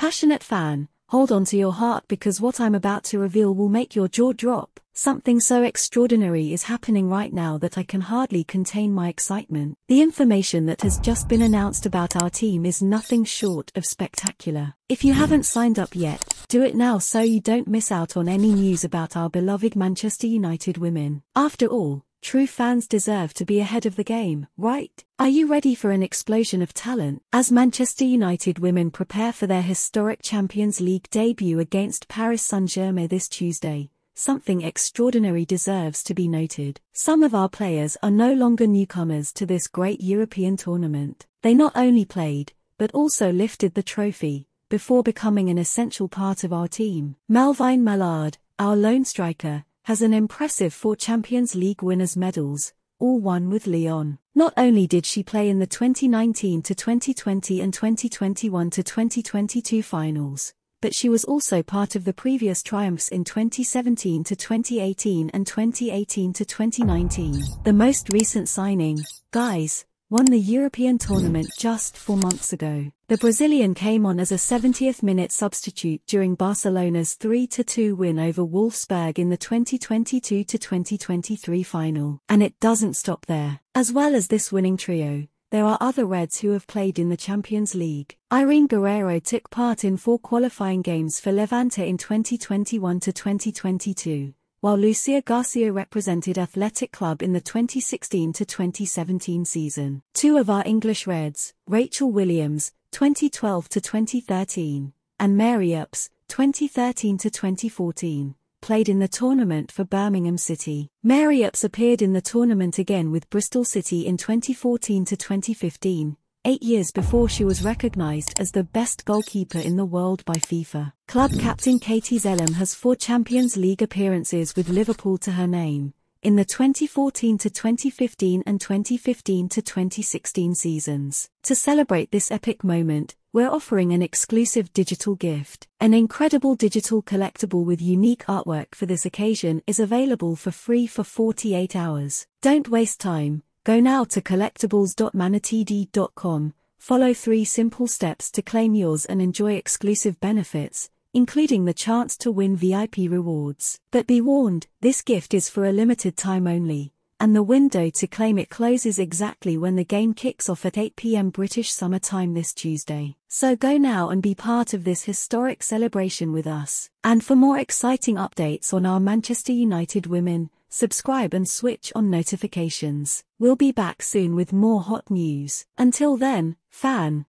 Passionate fan, hold on to your heart because what I'm about to reveal will make your jaw drop. Something so extraordinary is happening right now that I can hardly contain my excitement. The information that has just been announced about our team is nothing short of spectacular. If you haven't signed up yet, do it now so you don't miss out on any news about our beloved Manchester United women. After all, True fans deserve to be ahead of the game, right? Are you ready for an explosion of talent? As Manchester United women prepare for their historic Champions League debut against Paris Saint-Germain this Tuesday, something extraordinary deserves to be noted. Some of our players are no longer newcomers to this great European tournament. They not only played, but also lifted the trophy, before becoming an essential part of our team. Melvine Malard, our lone striker, has an impressive four Champions League winners medals, all won with Lyon. Not only did she play in the 2019 to 2020 and 2021 to 2022 finals, but she was also part of the previous triumphs in 2017 to 2018 and 2018 to 2019. The most recent signing, Geyse, won the European tournament just four months ago. The Brazilian came on as a 70th minute substitute during Barcelona's 3-2 win over Wolfsburg in the 2022-2023 final. And it doesn't stop there. As well as this winning trio, there are other Reds who have played in the Champions League. Irene Guerrero took part in four qualifying games for Levante in 2021 to 2022, while Lucia Garcia represented Athletic Club in the 2016 to 2017 season. Two of our English Reds, Rachel Williams, 2012 to 2013, and Mary Earps, 2013 to 2014 played in the tournament for Birmingham City. Mary Earps appeared in the tournament again with Bristol City in 2014 to 2015, eight years before she was recognized as the best goalkeeper in the world by FIFA. Club captain Katie Zelem has four Champions League appearances with Liverpool to her name, in the 2014 to 2015 and 2015 to 2016 seasons. To celebrate this epic moment, we're offering an exclusive digital gift. An incredible digital collectible with unique artwork for this occasion is available for free for 48 hours. Don't waste time. Go now to collectibles.manutd.com, follow three simple steps to claim yours and enjoy exclusive benefits, including the chance to win VIP rewards. But be warned, this gift is for a limited time only, and the window to claim it closes exactly when the game kicks off at 8 pm British Summer Time this Tuesday. So go now and be part of this historic celebration with us. And for more exciting updates on our Manchester United women, subscribe and switch on notifications. We'll be back soon with more hot news. Until then, fan.